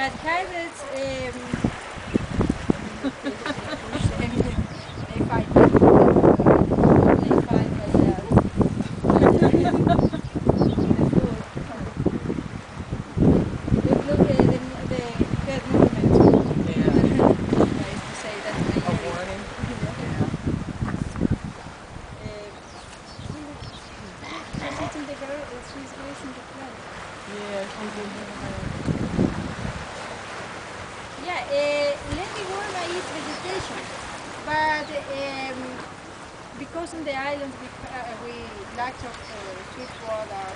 but hybrids, um, they fight. They fight themselves. Look, look at the, the. Yeah. I used to say that in my A warning. She's eating the girl, she's raising the plant. Yeah, she's in here. Yeah, uh, Lady Worma eats vegetation, but um, because on the island we, uh, we lack of uh, sweet water,